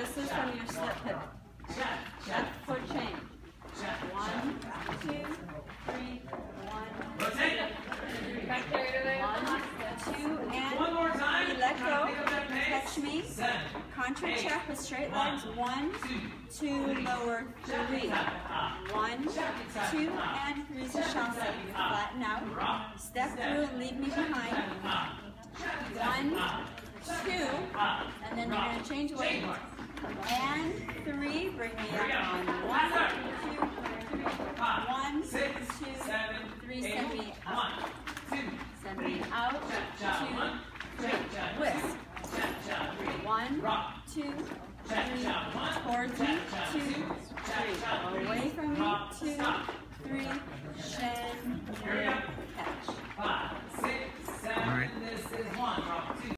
This is from your slip pivot. Left foot change. One, two, three, one, Back there one, two, and One more time. we let go. Pick up that pace. Catch me. Contra check with straight legs. One, two, lower, three. One, two, and chassé. You flatten out. Step through and leave me behind. One, two, and then you're gonna change weight and three. Bring me up on one, two, one, two, three. Send me up. Send me out. Two, whisk. One, two, three. Towards me. Two, three. Away from me. Two, three. shen, Catch. Five, six, seven. This is one. two.